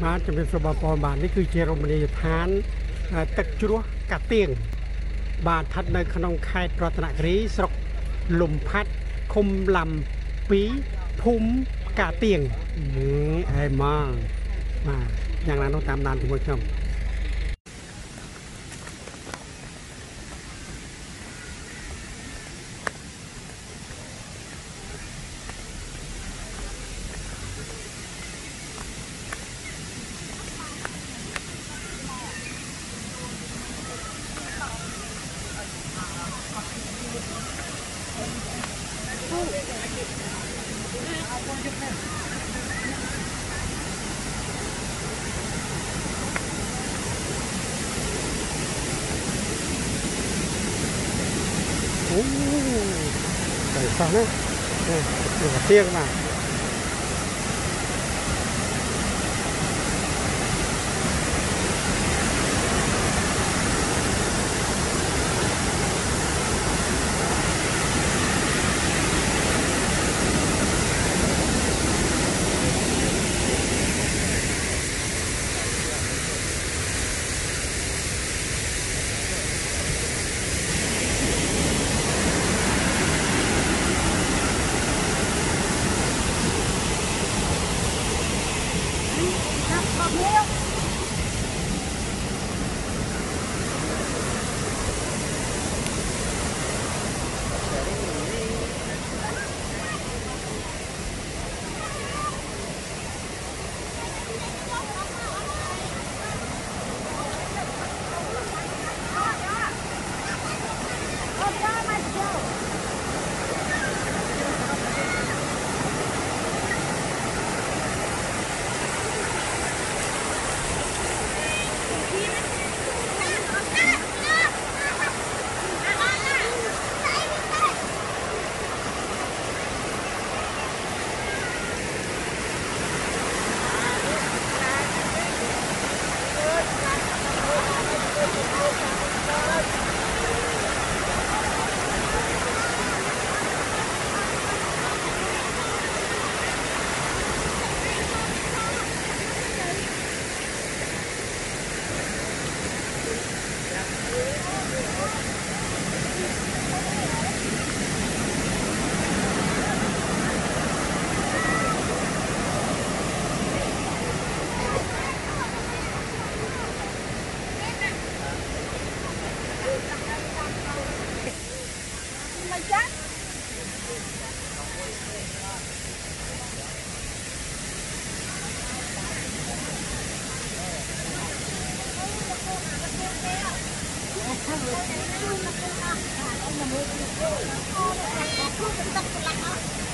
បាទជំរាបសួរបងប្អូនបាទនេះគឺជារមណីយដ្ឋានអឺទឹកជ្រោះកាទៀងបាទស្ថិតនៅក្នុងខេត្តរតនគិរីស្រុកលំផាត់ឃុំឡំ2ភូមិកាទៀងនេះអេម៉ងបាទយ៉ាងណានោះតាមដានជាមួយខ្ញុំ អូតែសោះណានេះវាទៀង អត់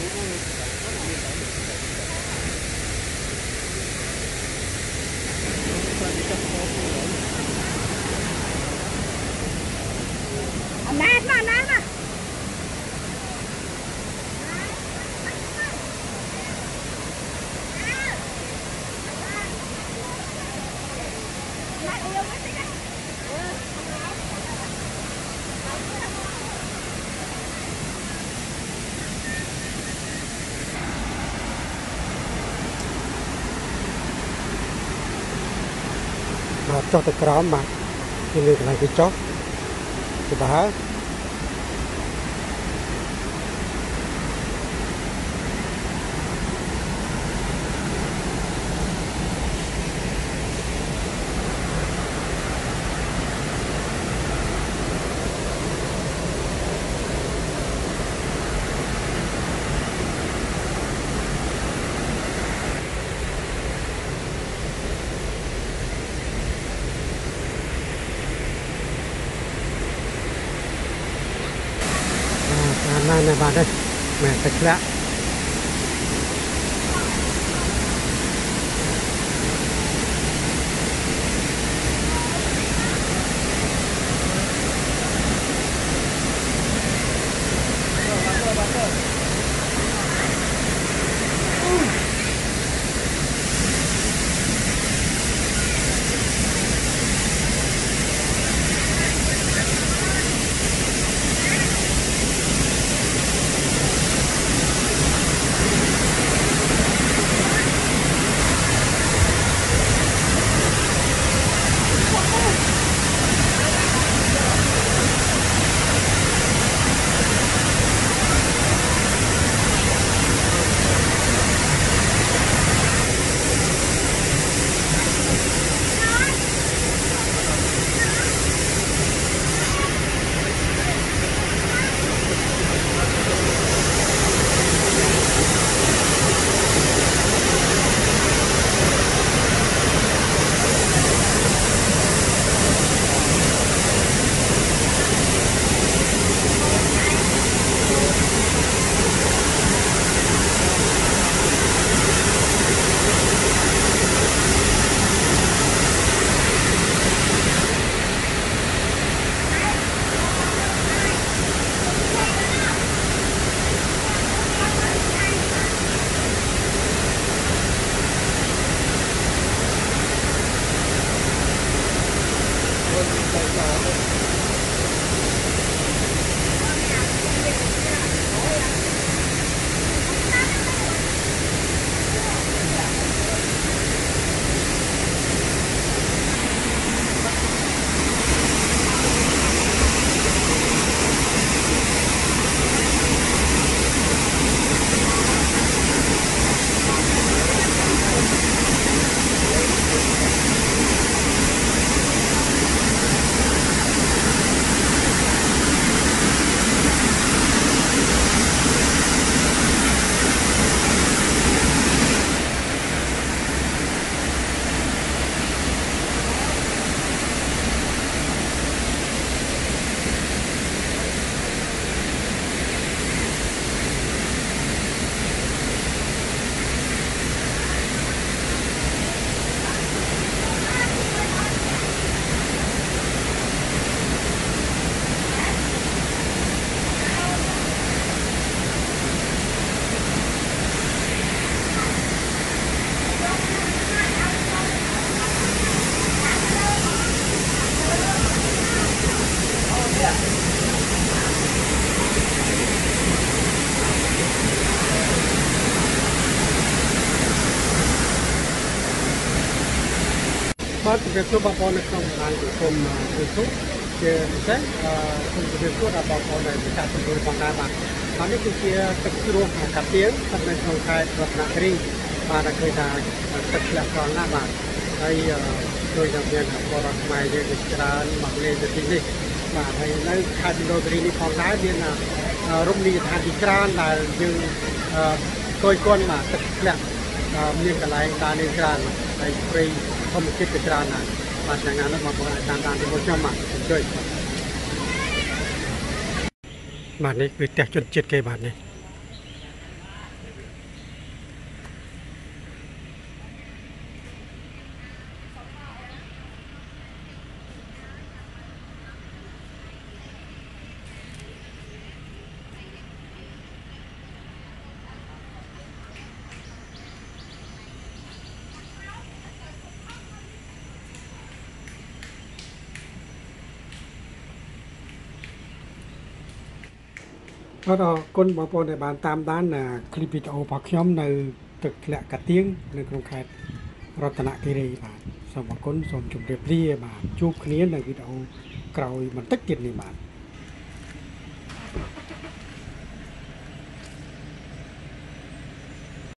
មកអំណាចមកណាមក ចុះទៅក្រោមបាទជាលើកន្លែងគេចុះទៅបើ អាណានបាទនេះមែនតែធ្លាក់ បាទជម្រាបសួរបងប្អូននៅក្នុងបណ្ដាញសង្គម YouTube ជាពិសេសអឺសូមជម្រាបសួរដល់បងប្អូនដែលជាការសម្រួលផងដែរបាទបាទនេះគឺជាទឹកជ្រោះកាទៀងស្ថិតនៅក្នុងខេត្តរតនគិរីបាទដែលឃើញថាទឹកធ្លាក់ត្រង់ណាស់បាទហើយអឺដោយតែមានបរិបទខ្មែរយើងជាច្រើនមកលេងទៅទីនេះបាទហើយនៅខេត្តមណ្ឌលគិរីនេះផងដែរមានអឺរមណីយដ្ឋានជាច្រើនដែលយើងអឺគយគន់បាទទឹកធ្លាក់អឺមានកន្លែងដើរលេងច្រើនហើយព្រៃ ធម្មជាតិជាច្រើនណាស់បាទយ៉ាងណានោះបងប្អូនអាចតាមដានជាមួយខ្ញុំបាទអញ្ជើញបាទនេះគឺផ្ទះជនជាតិគេបាទនេះ សូមអរគុណបងប្អូនដែលបានតាមដានអាคลิปវីដេអូរបស់ខ្ញុំនៅទឹកធ្លាក់កាទៀងនៅក្នុងខេត្តរតនគិរីបាទសូមអរគុណសូមជម្រាបលាបាទជួបគ្នានៅវីដេអូក្រោយបន្តិចទៀតនេះបាទ